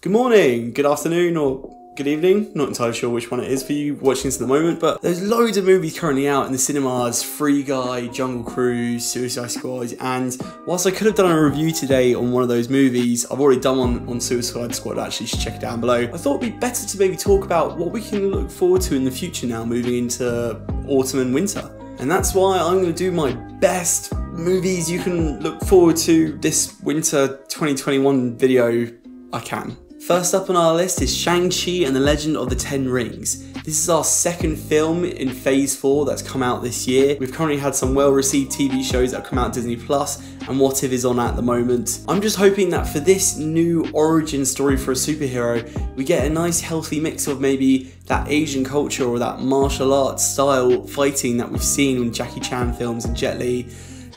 Good morning, good afternoon, or good evening. Not entirely sure which one it is for you watching this at the moment, but there's loads of movies currently out in the cinemas Free Guy, Jungle Cruise, Suicide Squad, and whilst I could have done a review today on one of those movies, I've already done one on Suicide Squad, actually, you should check it down below. I thought it'd be better to maybe talk about what we can look forward to in the future now, moving into autumn and winter. And that's why I'm going to do my best movies you can look forward to this winter 2021 video I can. First up on our list is Shang-Chi and the Legend of the Ten Rings. This is our second film in Phase 4 that's come out this year. We've currently had some well-received TV shows that have come out Disney Plus, and What If is on at the moment. I'm just hoping that for this new origin story for a superhero, we get a nice healthy mix of maybe that Asian culture or that martial arts style fighting that we've seen in Jackie Chan films and Jet Li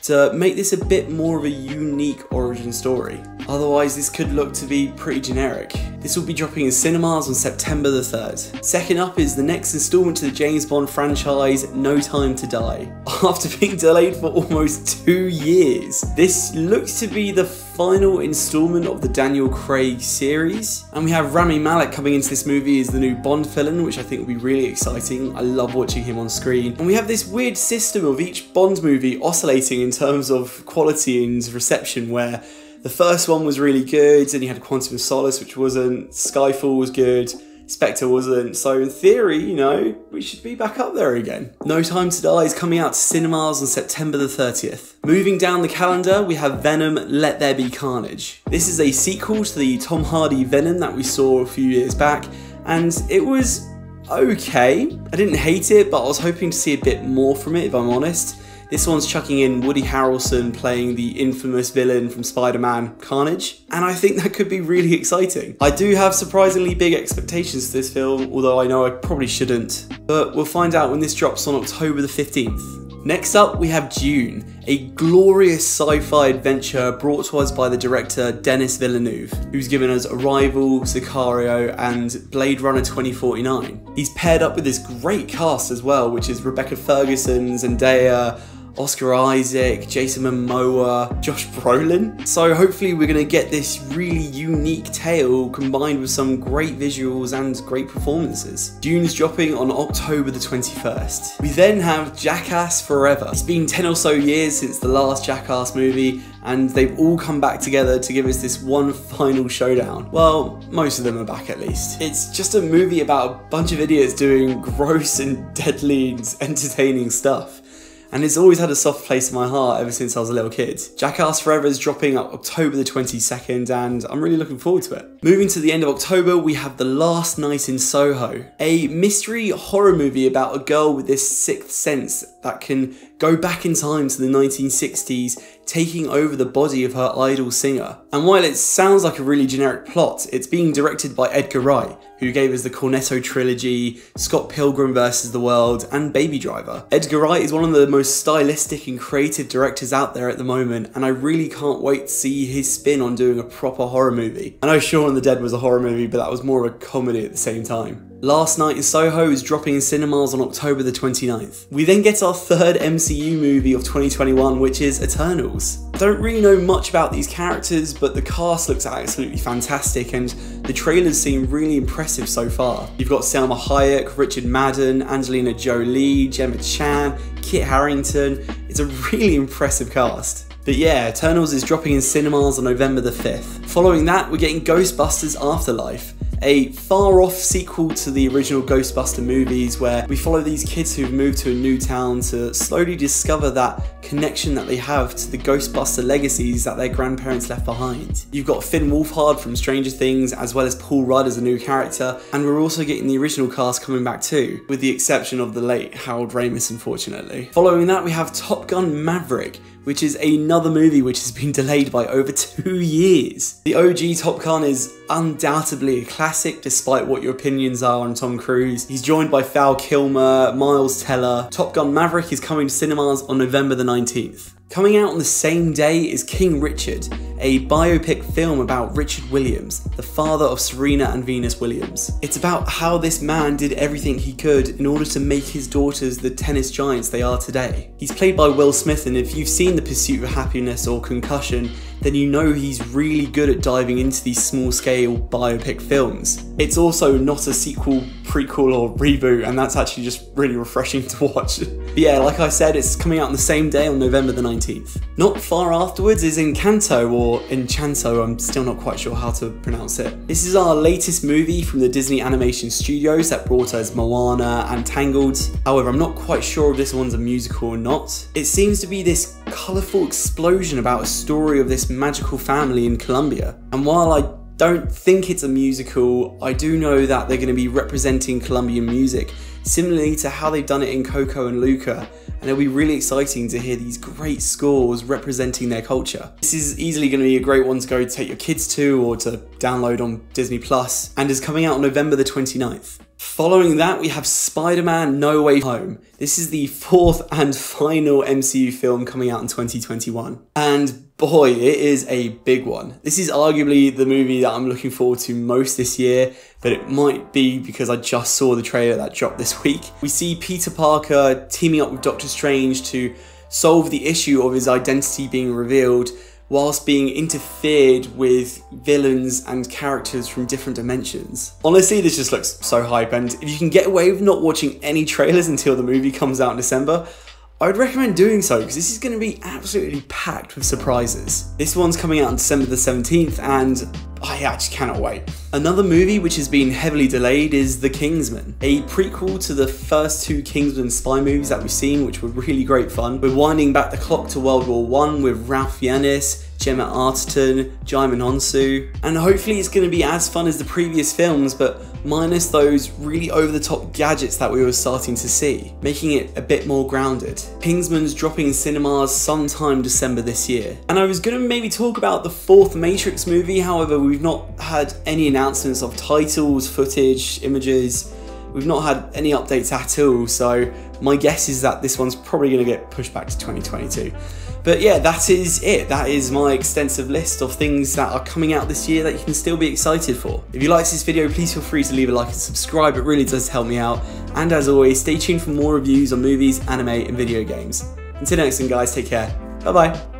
to make this a bit more of a unique origin story. Otherwise, this could look to be pretty generic. This will be dropping in cinemas on September the 3rd. Second up is the next installment to the James Bond franchise, No Time to Die. After being delayed for almost two years, this looks to be the final installment of the Daniel Craig series. And we have Rami Malek coming into this movie as the new Bond villain, which I think will be really exciting. I love watching him on screen. And we have this weird system of each Bond movie oscillating in terms of quality and reception where the first one was really good, and you had Quantum of Solace, which wasn't. Skyfall was good. Spectre wasn't. So in theory, you know, we should be back up there again. No Time to Die is coming out to cinemas on September the 30th. Moving down the calendar, we have Venom Let There Be Carnage. This is a sequel to the Tom Hardy Venom that we saw a few years back, and it was okay. I didn't hate it, but I was hoping to see a bit more from it, if I'm honest. This one's chucking in Woody Harrelson playing the infamous villain from Spider-Man, Carnage, and I think that could be really exciting. I do have surprisingly big expectations for this film, although I know I probably shouldn't, but we'll find out when this drops on October the 15th. Next up, we have Dune, a glorious sci fi adventure brought to us by the director Denis Villeneuve, who's given us Arrival, Sicario, and Blade Runner 2049. He's paired up with this great cast as well, which is Rebecca Ferguson, Zendaya, Oscar Isaac, Jason Momoa, Josh Brolin. So hopefully we're to get this really unique tale combined with some great visuals and great performances. Dune's dropping on October the 21st. We then have Jackass Forever. It's been 10 or so years since the last Jackass movie and they've all come back together to give us this one final showdown. Well, most of them are back at least. It's just a movie about a bunch of idiots doing gross and deadly entertaining stuff and it's always had a soft place in my heart ever since I was a little kid. Jackass Forever is dropping up October the 22nd, and I'm really looking forward to it. Moving to the end of October, we have The Last Night in Soho, a mystery horror movie about a girl with this sixth sense that can go back in time to the 1960s, taking over the body of her idol singer. And while it sounds like a really generic plot, it's being directed by Edgar Wright, who gave us the Cornetto trilogy, Scott Pilgrim vs. the World, and Baby Driver. Edgar Wright is one of the most stylistic and creative directors out there at the moment, and I really can't wait to see his spin on doing a proper horror movie. I know Shaun of the Dead was a horror movie, but that was more of a comedy at the same time. Last Night in Soho is dropping in cinemas on October the 29th. We then get our third MCU movie of 2021, which is Eternals. I don't really know much about these characters, but the cast looks absolutely fantastic and the trailers seem really impressive so far. You've got Salma Hayek, Richard Madden, Angelina Jolie, Gemma Chan, Kit Harington. It's a really impressive cast. But yeah, Eternals is dropping in cinemas on November the 5th. Following that, we're getting Ghostbusters Afterlife a far off sequel to the original Ghostbuster movies where we follow these kids who've moved to a new town to slowly discover that connection that they have to the Ghostbuster legacies that their grandparents left behind. You've got Finn Wolfhard from Stranger Things as well as Paul Rudd as a new character and we're also getting the original cast coming back too, with the exception of the late Harold Ramis unfortunately. Following that we have Top Gun Maverick which is another movie which has been delayed by over two years. The OG Top Gun is undoubtedly a classic despite what your opinions are on Tom Cruise. He's joined by Val Kilmer, Miles Teller. Top Gun Maverick is coming to cinemas on November the 19th. Coming out on the same day is King Richard, a biopic film about Richard Williams, the father of Serena and Venus Williams. It's about how this man did everything he could in order to make his daughters the tennis giants they are today. He's played by Will Smith, and if you've seen The Pursuit of Happiness or Concussion, then you know he's really good at diving into these small scale biopic films. It's also not a sequel, prequel, or reboot, and that's actually just really refreshing to watch. but yeah, like I said, it's coming out on the same day on November the 19th. Not far afterwards is Encanto, or Enchanto, I'm still not quite sure how to pronounce it. This is our latest movie from the Disney Animation Studios that brought us Moana and Tangled. However, I'm not quite sure if this one's a musical or not. It seems to be this colourful explosion about a story of this magical family in Colombia. And while I don't think it's a musical, I do know that they're going to be representing Colombian music, similarly to how they've done it in Coco and Luca, and it'll be really exciting to hear these great scores representing their culture. This is easily going to be a great one to go take your kids to or to download on Disney Plus, and is coming out on November the 29th. Following that, we have Spider Man No Way Home. This is the fourth and final MCU film coming out in 2021. And boy, it is a big one. This is arguably the movie that I'm looking forward to most this year, but it might be because I just saw the trailer that dropped this week. We see Peter Parker teaming up with Doctor Strange to solve the issue of his identity being revealed whilst being interfered with villains and characters from different dimensions. Honestly, this just looks so hype, and if you can get away with not watching any trailers until the movie comes out in December, I would recommend doing so because this is going to be absolutely packed with surprises. This one's coming out on December the 17th and I actually cannot wait. Another movie which has been heavily delayed is The King's Man, a prequel to the first two Kingsman spy movies that we've seen, which were really great fun. We're winding back the clock to World War One with Ralph Fiennes, Gemma Arterton, Djimon Hounsou, and hopefully it's going to be as fun as the previous films, but minus those really over-the-top gadgets that we were starting to see, making it a bit more grounded. Kingsman's dropping in cinemas sometime December this year. And I was to maybe talk about the fourth Matrix movie, however we've not had any announcements of titles, footage, images, we've not had any updates at all, so my guess is that this one's probably to get pushed back to 2022. But yeah, that is it. That is my extensive list of things that are coming out this year that you can still be excited for. If you liked this video, please feel free to leave a like and subscribe. It really does help me out. And as always, stay tuned for more reviews on movies, anime, and video games. Until next time, guys, take care. Bye bye.